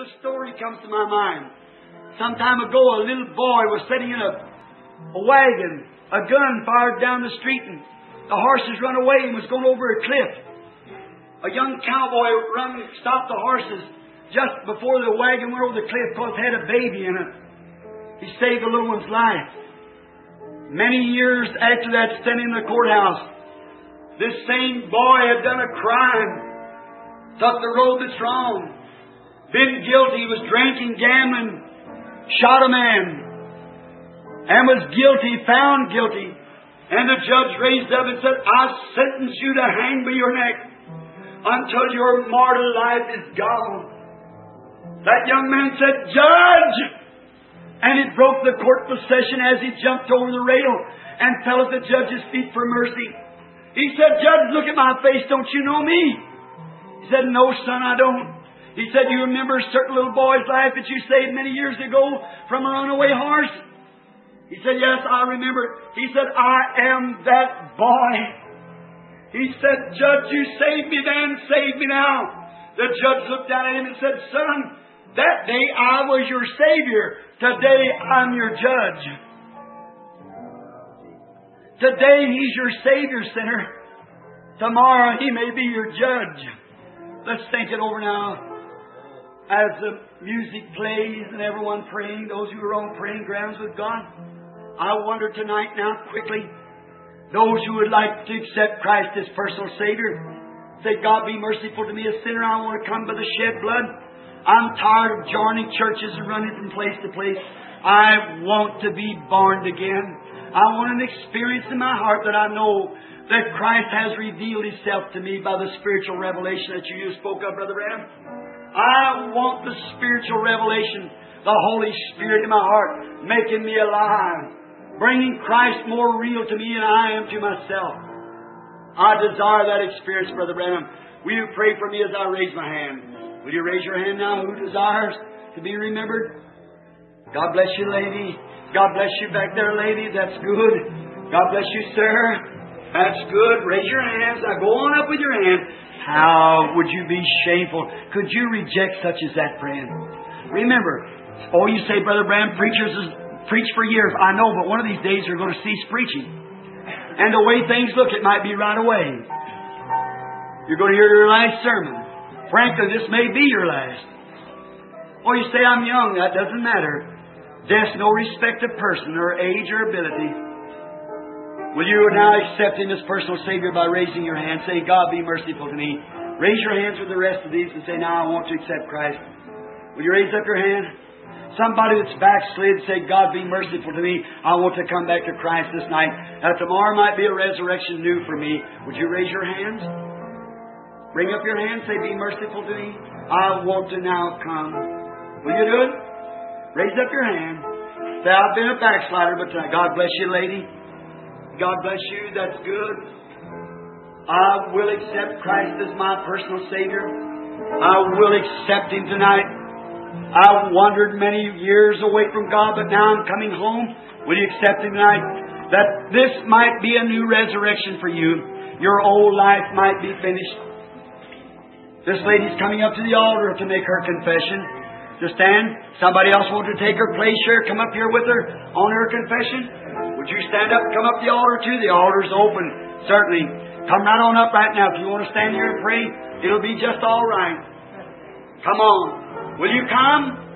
little story comes to my mind. Some time ago, a little boy was sitting in a, a wagon, a gun fired down the street, and the horses run away and was going over a cliff. A young cowboy run, stopped the horses just before the wagon went over the cliff because it had a baby in it. He saved the little one's life. Many years after that, standing in the courthouse, this same boy had done a crime, took the road that's wrong, been guilty, was drinking, gambling, shot a man, and was guilty, found guilty. And the judge raised up and said, I sentence you to hang by your neck until your mortal life is gone. That young man said, Judge! And it broke the court procession as he jumped over the rail and fell at the judge's feet for mercy. He said, Judge, look at my face. Don't you know me? He said, No, son, I don't. He said, You remember a certain little boy's life that you saved many years ago from a runaway horse? He said, Yes, I remember. He said, I am that boy. He said, Judge, you saved me then, save me now. The judge looked down at him and said, Son, that day I was your Savior. Today I'm your judge. Today he's your Savior, sinner. Tomorrow he may be your judge. Let's think it over now. As the music plays and everyone praying, those who are on praying grounds with God, I wonder tonight now quickly, those who would like to accept Christ as personal Savior, say, God be merciful to me, a sinner. I want to come by the shed blood. I'm tired of joining churches and running from place to place. I want to be born again. I want an experience in my heart that I know that Christ has revealed Himself to me by the spiritual revelation that you just spoke of, Brother Branham. I want the spiritual revelation, the Holy Spirit in my heart, making me alive, bringing Christ more real to me than I am to myself. I desire that experience, Brother Branham. Will you pray for me as I raise my hand? Will you raise your hand now? Who desires to be remembered? God bless you, lady. God bless you back there, lady. That's good. God bless you, sir. That's good. Raise your hands. Now go on up with your hand. How would you be shameful? Could you reject such as that, friend? Remember, oh, you say, Brother Branham, preachers has preached for years. I know, but one of these days you're going to cease preaching. And the way things look, it might be right away. You're going to hear your last sermon. Frankly, this may be your last. Or you say, I'm young. That doesn't matter. Death's no respect of person or age or ability. Will you now accept Him as personal Savior by raising your hand, saying, God be merciful to me? Raise your hands with the rest of these and say, Now I want to accept Christ. Will you raise up your hand? Somebody that's backslid, say, God be merciful to me. I want to come back to Christ this night. Now tomorrow might be a resurrection new for me. Would you raise your hands? Bring up your hand, say, Be merciful to me. I want to now come. Will you do it? Raise up your hand. Say, I've been a backslider, but God bless you, lady. God bless you. That's good. I will accept Christ as my personal Savior. I will accept Him tonight. I've wandered many years away from God, but now I'm coming home. Will you accept Him tonight? That this might be a new resurrection for you. Your old life might be finished. This lady's coming up to the altar to make her confession stand. Somebody else want to take her place here? Come up here with her on her confession. Would you stand up? Come up the altar too. The altar's open. Certainly. Come right on up right now. If you want to stand here and pray, it'll be just all right. Come on. Will you come?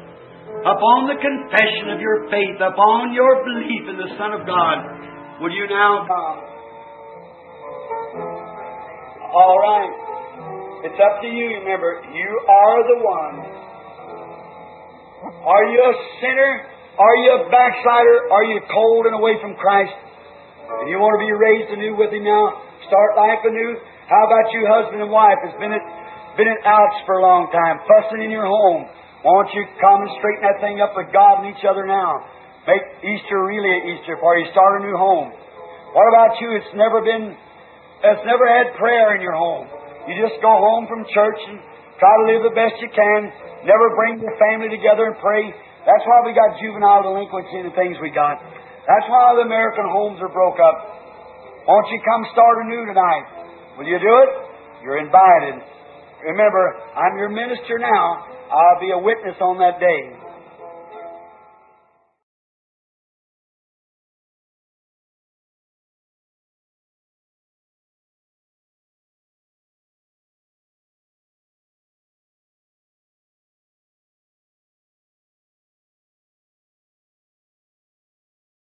Upon the confession of your faith, upon your belief in the Son of God, will you now come? All right. It's up to you, remember. You are the one are you a sinner? Are you a backslider? Are you cold and away from Christ? And you want to be raised anew with Him now? Start life anew? How about you, husband and wife, It's been at, been at outs for a long time, fussing in your home? Won't you come and straighten that thing up with God and each other now? Make Easter really an Easter party. Start a new home. What about you? It's never been, it's never had prayer in your home. You just go home from church and try to live the best you can never bring your family together and pray. That's why we got juvenile delinquency and the things we got. That's why the American homes are broke up. Won't you come start anew tonight? Will you do it? You're invited. Remember, I'm your minister now. I'll be a witness on that day.